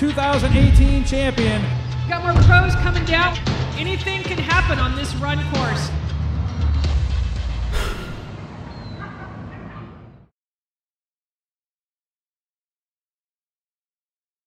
2018 champion. Got more pros coming down. Anything can happen on this run course.